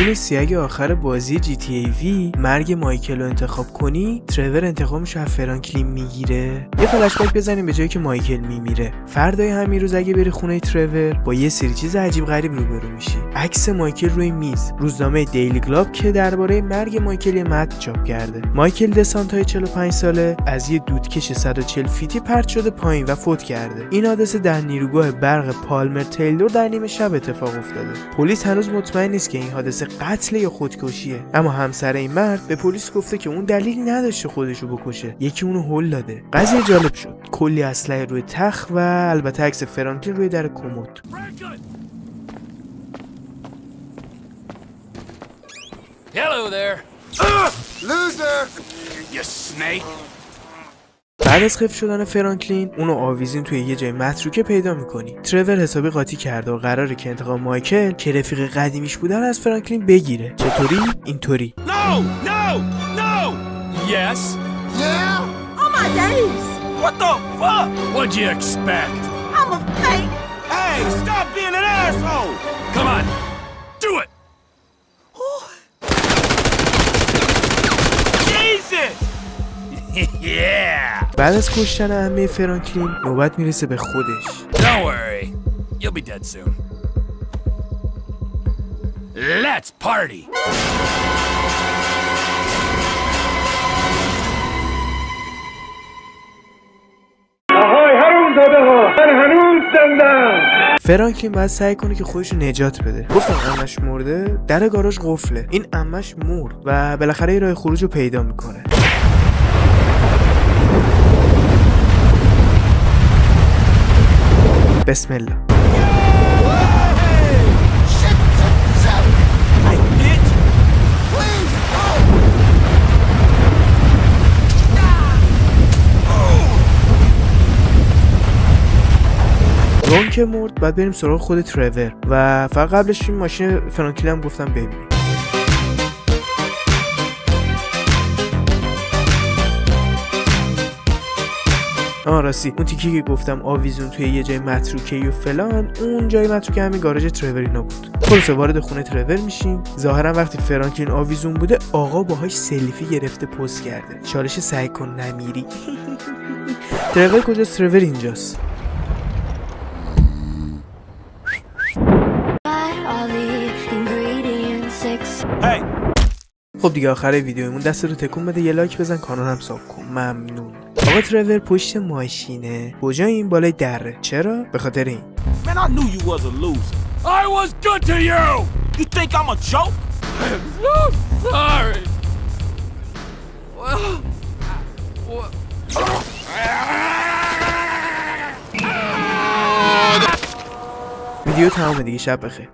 می‌دونستی اگه آخر بازی GTA V مرگ مایکل رو انتخاب کنی ترور انتقامش از فرانکلین می‌گیره. یه فلش بک بزنیم به جایی که مایکل میمیره. فردای همین روز اگه بری خونه ترور با یه سری چیز عجیب غریب روبرو میشی. عکس مایکل روی میز. روزنامه Daily Globe که درباره مرگ مایکل مطلب چاپ کرده. مایکل دسانتای 45 ساله از یه دودکش 140 فیتی پرت شده پایین و فوت کرده. این حادثه در نیروگاه برق پالمر تیلور در نیمه شب اتفاق افتاده. پلیس هنوز مطمئن نیست که این حادثه قتل یا خودکشیه اما همسر این مرد به پلیس گفته که اون دلیلی نداشته خودشو بکشه یکی اونو هل داده قضیه جالب شد کلی اسلحه روی تخت و البته عکس فرانکلین روی در کمد Hello there. Loser! You snake. بعد از خف شدن فرانکلین اونو آویزین توی یه جای متروکه پیدا می‌کنی ترور حسابی قاطی کرده و قراره که انتقام مایکل که رفیق قدیمیش بودن از فرانکلین بگیره چطوری اینطوری No, no, no. Yes. Yeah? Oh my days! What the fuck? What'd you expect? I'm a fake. Hey, stop being an asshole. Come on. Do it. Jesus. yeah. بعد از کشتن عمه فرانکلین نوبت می‌رسه به خودش Don't worry. You'll be dead soon. Let's party. آهای هرون زاده ها من هنوز زندم فرانکلین باید سعی کنه که خودش رو نجات بده گفتم امش مرده در گاراژ قفله این امش مرد و بالاخره یه راه خروج رو پیدا می‌کنه بسم الله! رون که مرد بعد بریم سراغ خود ترور و فقط قبلش این ماشین فرانکلین گفتم ببینیم آه راستی. اون تیکی که گفتم آویزون توی یه جای متروکه و فلان اون جای متروکه همین گاراژ ترورینا بود. خلاصه وارد خونه ترور میشیم. ظاهرا وقتی فرانکلین آویزون بوده آقا باهاش سلفی گرفته پست کرده. چالش سعی کن نمیری. ترور کجاست؟ ترور اینجاست. خب دیگه آخر ویدیومون دست رو تکون بده یه لایک بزن کانال هم ساب کن. ممنون. آقا ترور پشت ماشینه. کجا این بالای دره؟ چرا؟ به خاطر این. من I knew you ویدیو تمام دیگه شب بخیر.